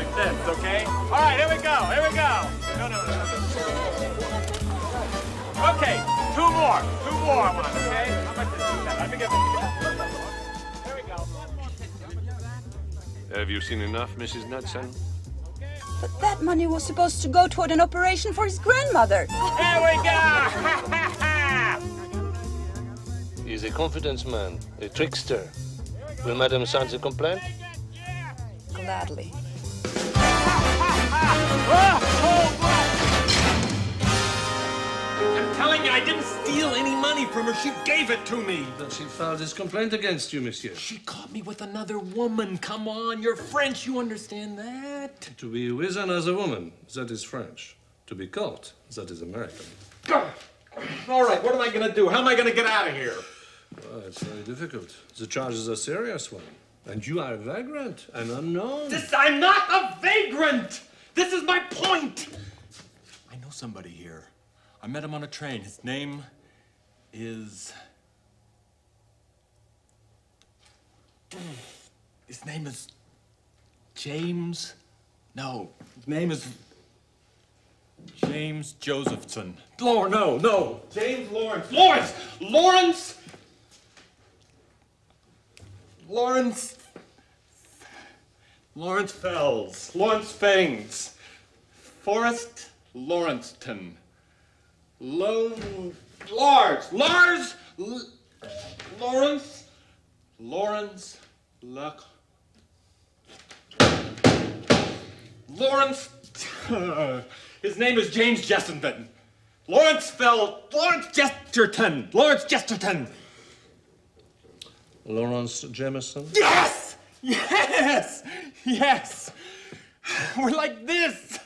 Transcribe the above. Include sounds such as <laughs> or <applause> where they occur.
like this, okay? All right, here we go. Here we go. No, no, no. Okay, two more. Two more I want, okay? How much is that? Let me get this. We go. Have you seen enough, Mrs. Knudsen? But that money was supposed to go toward an operation for his grandmother. Here we go. He's a confidence man, a trickster. Will Madame sign complain? Gladly. I'm telling you, I didn't steal any money from her. She gave it to me. Then she filed this complaint against you, monsieur. She caught me with another woman. Come on, you're French. You understand that? To be with another woman, that is French. To be caught, that is American. All right, what am I going to do? How am I going to get out of here? Well, it's very difficult. The charge is a serious one. And you are a vagrant, an unknown. This, I'm not a vagrant. This is my point. I know somebody here. I met him on a train. His name is. His name is James. No, his name is James Josephson. Lor, no, no, James Lawrence. Lawrence, Lawrence, Lawrence, Lawrence Fells, Lawrence Fangs, Forrest Lawrencetown, Lo, Lars, Lars, L- Lawrence, Lawrence, Luck, Lawrence. <laughs> His name is James Jessenton. Lawrence Fell. Lawrence Jesterton. Lawrence Jesterton. Lawrence Jamieson? Yes! <laughs> Yes! Yes! We're like this.